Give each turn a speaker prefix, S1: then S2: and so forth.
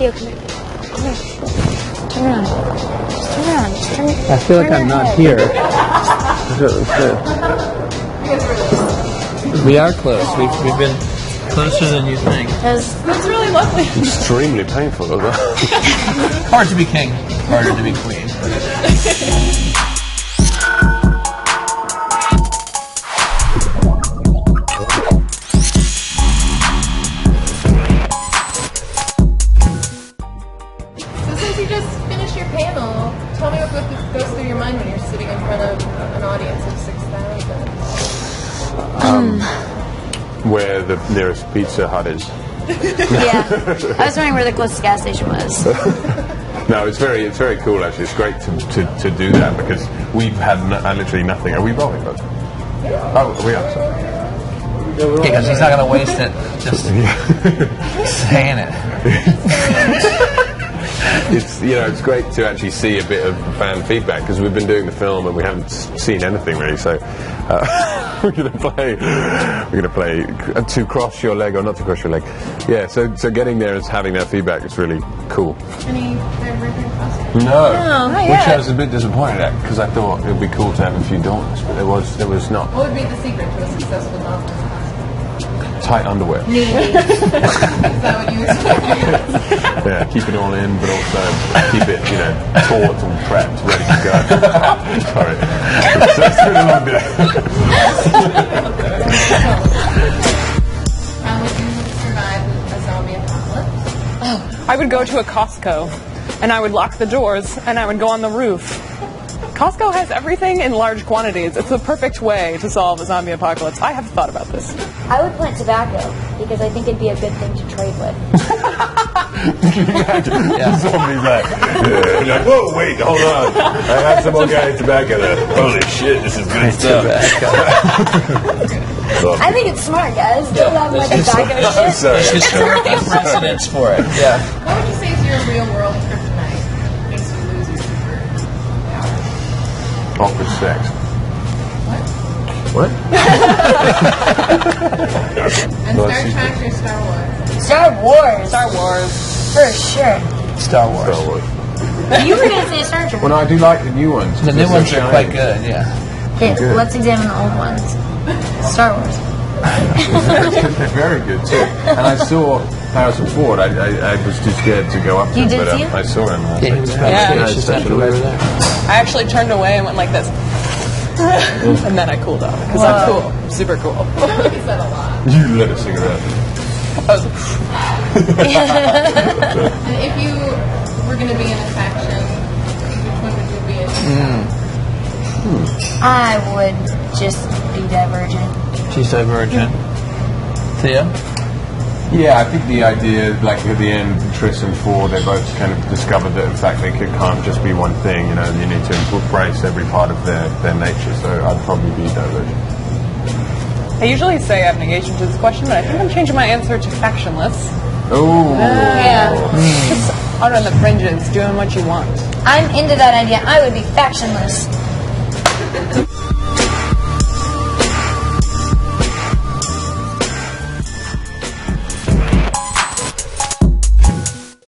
S1: Theo, come here. Come here. Turn around. Just turn around. Just turn.
S2: I feel like I'm not
S1: head.
S2: here. We are close. We've, we've been closer than you think.
S1: That's-
S3: It's really lovely.
S4: Extremely painful though.
S2: Hard to be king, harder to be queen.
S3: mind when you're sitting in front of an audience of 6,000.
S4: Where the nearest Pizza Hut is.
S1: yeah. I was wondering where the closest gas station was.
S4: No, it's very, it's very cool actually. It's great to, to, to do that because we've had no, uh, literally nothing. Are we rolling, bud? Oh, we are. Sorry.
S2: Because he's not going to waste it just saying it.
S4: It's you know it's great to actually see a bit of fan feedback because we've been doing the film and we haven't seen anything really. So uh, we're gonna play we're gonna play uh, to cross your leg or not to cross your leg. Yeah. So so getting there and having that feedback is really cool.
S3: Any favorite costumes?
S4: No, which
S3: yet.
S4: I was a bit disappointed at because I thought it would be cool to have a few daughters, but there was there was not
S3: What would be the secret to a successful novelist costume?
S4: Tight underwear.
S3: Is that what you expect?
S4: Yeah, keep it all in, but also keep it, you know, taut and prepped, ready to go. Sorry. So it's been a long day.
S3: How would you survive a zombie apocalypse?
S5: Oh, I would go to a Costco and I would lock the doors and I would go on the roof. Costco has everything in large quantities. It's the perfect way to solve a zombie apocalypse. I have thought about this.
S1: I would plant tobacco because I think it'd be a good thing to trade with. yeah.
S4: Zombies like, yeah, like, whoa, wait, hold on. I have some organic tobacco there. Holy shit, this is good stuff.
S1: I think it's smart, guys. Don't have my tobacco shit.
S4: Sorry.
S2: Historical precedence for it. Yeah.
S3: What would you say is your real world kryptonite?
S4: Awkward sex.
S3: What?
S4: What?
S3: And Star Trek or Star Wars?
S1: Star Wars.
S5: Star Wars.
S1: For sure.
S2: Star Wars.
S4: Star Wars.
S1: You were going to say Star Trek.
S4: Well, no, I do like the new ones.
S2: The new ones are quite good, yeah.
S1: Okay,
S4: Good.
S1: let's examine the old ones. Star Wars.
S4: They're very good too. And I saw Harrison Ford. I, I, I was too scared to go up to
S1: You
S4: him, but
S1: see
S4: um. I saw him. I was
S2: Yeah, he
S4: like,
S2: was
S4: "Damn,
S2: backstage
S4: this
S2: just
S4: guy's
S2: after
S4: such a
S2: we were
S4: legend."
S2: there.
S5: I actually turned away and went like this. and then I cooled off because I'm cool. Super cool.
S3: He said a lot.
S4: You lit a cigarette.
S5: I was
S3: And if you were going to be in a faction, which one would you be in?
S1: hmm I would just be divergent.
S2: She's divergent. Theo?
S4: Yeah, I think the idea, like at the end, Tris and Four, they both kind of discovered that in fact they could, can't just be one thing, you know, and you need to embrace every part of their, their nature. So I'd probably be divergent.
S5: I usually say abnegation to this question, but I think I'm changing my answer to factionless.
S4: Oh,
S1: Yeah.
S5: Just out on the fringes, doing what you want.
S1: I'm into that idea. I would be factionless.